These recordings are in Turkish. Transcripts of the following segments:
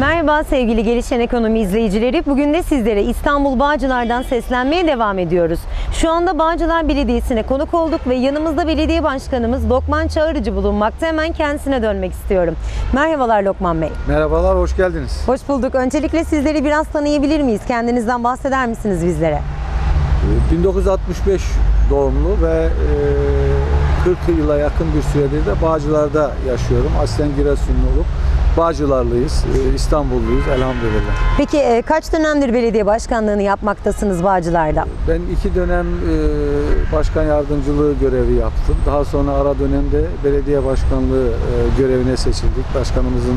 Merhaba sevgili Gelişen Ekonomi izleyicileri. Bugün de sizlere İstanbul Bağcılar'dan seslenmeye devam ediyoruz. Şu anda Bağcılar Belediyesi'ne konuk olduk ve yanımızda belediye başkanımız Lokman Çağırıcı bulunmakta. Hemen kendisine dönmek istiyorum. Merhabalar Lokman Bey. Merhabalar, hoş geldiniz. Hoş bulduk. Öncelikle sizleri biraz tanıyabilir miyiz? Kendinizden bahseder misiniz bizlere? Ee, 1965 doğumlu ve e, 40 yıla yakın bir süredir de Bağcılar'da yaşıyorum. Aslen Giresunlu olup Bağcılarlıyız, e, İstanbulluyuz elhamdülillah. Peki e, kaç dönemdir belediye başkanlığını yapmaktasınız Bağcılar'da? Ben iki dönem e, başkan yardımcılığı görevi yaptım. Daha sonra ara dönemde belediye başkanlığı görevine seçildik. Başkanımızın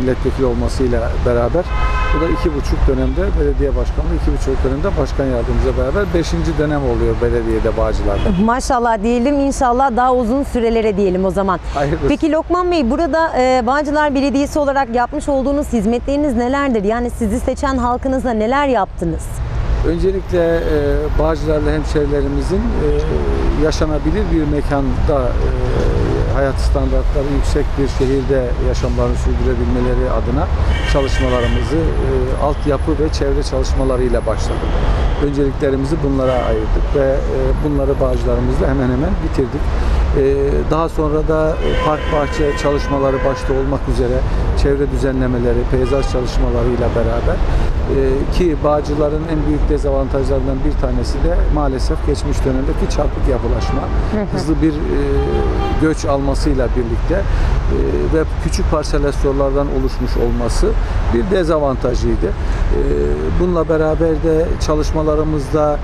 milletvekili olmasıyla beraber. Bu da iki buçuk dönemde belediye başkanlığı, iki buçuk dönemde başkan yardımcıyla beraber beşinci dönem oluyor belediyede Bağcılar'da. Maşallah diyelim inşallah daha uzun sürelere diyelim o zaman. Hayırlısı. Peki Lokman Bey burada e, Bağcılar Belediyesi olarak yapmış olduğunuz hizmetleriniz nelerdir? Yani sizi seçen halkınızla neler yaptınız? Öncelikle e, Bağcılar'la hemşehrilerimizin e, yaşanabilir bir mekanda e, hayat standartları yüksek bir şehirde yaşamlarını sürdürebilmeleri adına çalışmalarımızı e, altyapı ve çevre çalışmalarıyla başladık. Önceliklerimizi bunlara ayırdık ve e, bunları Bağcılar'ımızla hemen hemen bitirdik. E, daha sonra da e, park bahçe çalışmaları başta olmak üzere çevre düzenlemeleri, peyzaj çalışmalarıyla beraber e, ki Bağcılar'ın en büyük dezavantajlarından bir tanesi de maalesef geçmiş dönemdeki çarpık yapılaşma. Hızlı bir göç almasıyla birlikte e, ve küçük parselasyonlardan oluşmuş olması bir dezavantajıydı. E, bununla beraber de çalışmalarımızda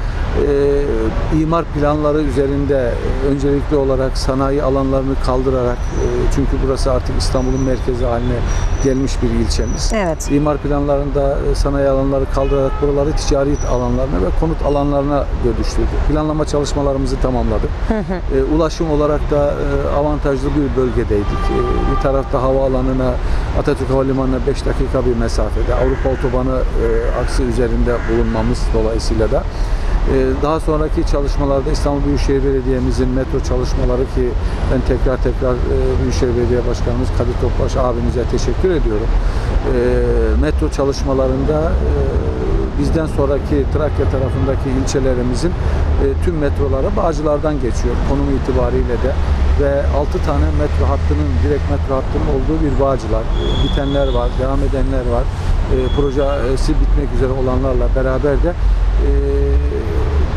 e, imar planları üzerinde öncelikli olarak sanayi alanlarını kaldırarak e, çünkü burası artık İstanbul'un merkezi haline gelmiş bir ilçemiz. Evet. İmar planlarında sanayi alanları kaldırarak buraları ticari alanlarına ve konut alanlarına dönüştürdük. Planlama çalışmalarımızı tamamladık. E, ulaşım olarak da e, avantajlı bir bölgedeydik. E, bir tarafta havaalanına, Atatürk Havalimanı'na 5 dakika bir mesafede, Avrupa Otobanı e, aksı üzerinde bulunmamız dolayısıyla da e, daha sonraki çalışmalarda İstanbul Büyükşehir Belediye'mizin metro çalışmaları ki ben tekrar tekrar e, Büyükşehir Belediye Başkanımız Kadir Topbaş abimize teşekkür ediyorum. E, metro çalışmalarında e, bizden sonraki Trakya tarafındaki ilçelerimizin e, tüm metroları Bağcılar'dan geçiyor konum itibariyle de ve 6 tane metro hattının direkt metro hattının olduğu bir Bağcılar. E, bitenler var, devam edenler var. E, projesi bitmek üzere olanlarla beraber de e,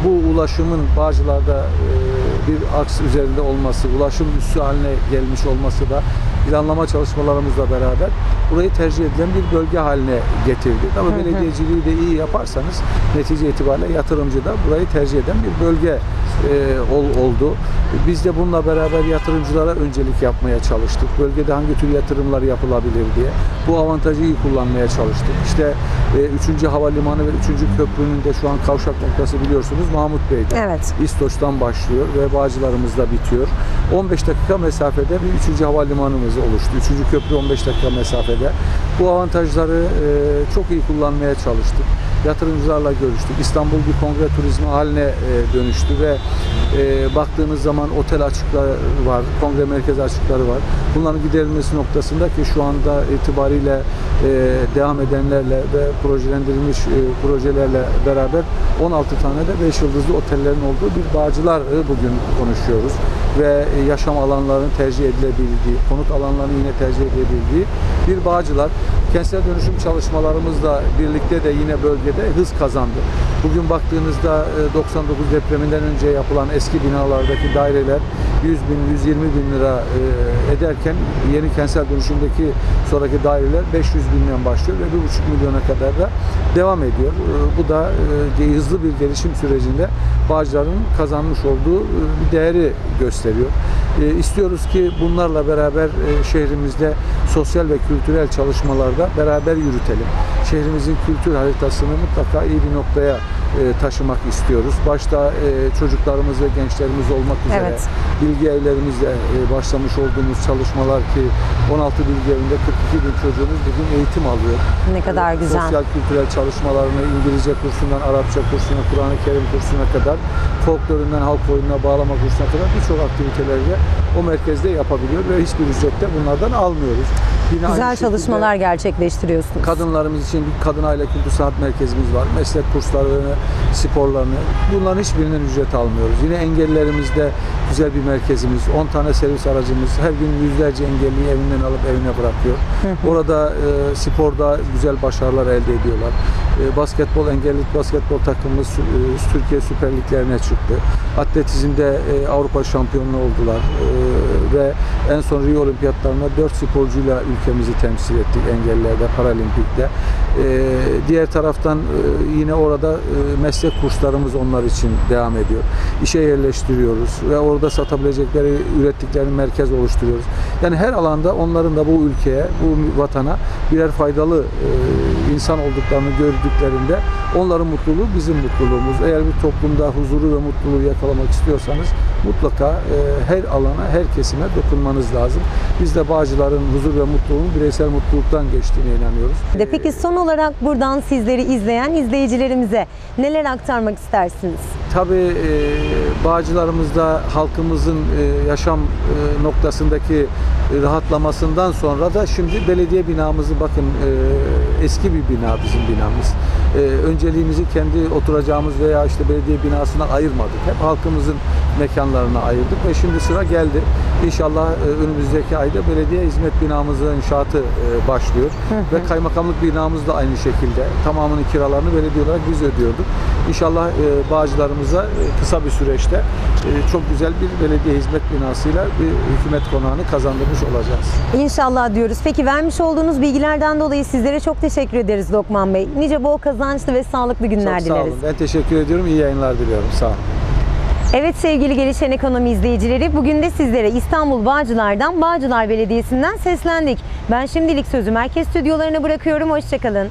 bu ulaşımın Bağcılar'da e, bir aks üzerinde olması, ulaşım üssü haline gelmiş olması da planlama çalışmalarımızla beraber burayı tercih edilen bir bölge haline getirdi. Ama belediyeciliği de iyi yaparsanız netice itibariyle yatırımcı da burayı tercih eden bir bölge e, ol- oldu. Biz de bununla beraber yatırımcılara öncelik yapmaya çalıştık. Bölgede hangi tür yatırımlar yapılabilir diye. Bu avantajı iyi kullanmaya çalıştık. İşte 3. Havalimanı ve 3. köprünün de şu an kavşak noktası biliyorsunuz Mahmut Bey'de. Evet. İstoç'tan başlıyor ve Bağcılarımızda bitiyor. 15 dakika mesafede bir 3. havalimanımız oluştu. 3. köprü 15 dakika mesafede. Bu avantajları e, çok iyi kullanmaya çalıştık. Yatırımcılarla görüştük. İstanbul bir kongre turizmi haline e, dönüştü ve e, baktığınız zaman otel açıkları var, kongre merkezi açıkları var. Bunların giderilmesi noktasında ki şu anda itibariyle e, devam edenlerle ve projelendirilmiş e, projelerle beraber 16 tane de 5 yıldızlı otellerin olduğu bir Bağcılar e, bugün konuşuyoruz. Ve e, yaşam alanlarının tercih edilebildiği, konut alanlarının yine tercih edilebildiği bir Bağcılar. Kentsel dönüşüm çalışmalarımızla birlikte de yine bölgede hız kazandı. Bugün baktığınızda e, 99 depreminden önce yapılan eski binalardaki daireler 100 bin, 120 bin lira e, ederken yeni kentsel dönüşümdeki sonraki daireler 500 binden başlıyor ve 1,5 milyona kadar da devam ediyor. E, Bu da e, hızlı bir gelişim sürecinde Bağcılar'ın kazanmış olduğu e, bir değeri gösteriyor. E, İstiyoruz ki bunlarla beraber e, şehrimizde sosyal ve kültürel çalışmalarda beraber yürütelim. Şehrimizin kültür haritasını mutlaka iyi bir noktaya taşımak istiyoruz. Başta e, çocuklarımız ve gençlerimiz olmak üzere Evet. bilgi evlerimizle e, başlamış olduğumuz çalışmalar ki 16 bilgi evinde 42 bin çocuğumuz bugün eğitim alıyor. Ne kadar güzel. Sosyal kültürel çalışmalarını İngilizce kursundan Arapça kursuna, Kur'an-ı Kerim kursuna kadar, folklorundan halk oyununa bağlama kursuna kadar birçok aktiviteleri de o merkezde yapabiliyor ve hiçbir ücret de bunlardan almıyoruz. Yine Güzel çalışmalar gerçekleştiriyorsunuz. Kadınlarımız için bir kadın aile kültür sanat merkezimiz var. Meslek kurslarını, sporlarını bunların hiçbirinden ücret almıyoruz. Yine engellilerimizde güzel bir merkezimiz. 10 tane servis aracımız her gün yüzlerce engelliyi evinden alıp evine bırakıyor. Orada e, sporda güzel başarılar elde ediyorlar. E, basketbol engelli basketbol takımımız e, Türkiye Süper Liglerine çıktı. Atletizmde e, Avrupa şampiyonu oldular. Ve en son Rio Olimpiyatlarında 4 sporcuyla ülkemizi temsil ettik engellilerde, paralimpikte. Diğer taraftan yine orada meslek kurslarımız onlar için devam ediyor. İşe yerleştiriyoruz ve orada satabilecekleri, ürettikleri merkez oluşturuyoruz. Yani her alanda onların da bu ülkeye, bu vatana birer faydalı insan olduklarını gördüklerinde onların mutluluğu bizim mutluluğumuz. Eğer bir toplumda huzuru ve mutluluğu yakalamak istiyorsanız mutlaka e, her alana, her kesime dokunmanız lazım. Biz de Bağcılar'ın huzur ve mutluluğun bireysel mutluluktan geçtiğine inanıyoruz. De Peki son olarak buradan sizleri izleyen izleyicilerimize neler aktarmak istersiniz? Tabii e, Bağcılarımızda halkımızın e, yaşam e, noktasındaki rahatlamasından sonra da şimdi belediye binamızı bakın e, eski bir bina bizim binamız. E, önceliğimizi kendi oturacağımız veya işte belediye binasına ayırmadık. Hep halkımızın mekanlarına ayırdık ve şimdi sıra geldi. İnşallah e, önümüzdeki ayda belediye hizmet binamızın inşaatı e, başlıyor ve kaymakamlık binamız da aynı şekilde tamamının kiralarını belediye olarak biz ödüyorduk. İnşallah e, Bağcılarımıza e, kısa bir süreçte e, çok güzel bir belediye hizmet binasıyla bir hükümet konağını kazandırmış olacağız. İnşallah diyoruz. Peki vermiş olduğunuz bilgilerden dolayı sizlere çok teşekkür ederiz Lokman Bey. Nice bol kazançlı ve sağlıklı günler Çok sağ dileriz. olun. Ben teşekkür ediyorum. İyi yayınlar diliyorum. Sağ olun. Evet sevgili Gelişen Ekonomi izleyicileri bugün de sizlere İstanbul Bağcılar'dan Bağcılar Belediyesi'nden seslendik. Ben şimdilik sözü merkez stüdyolarına bırakıyorum. Hoşçakalın.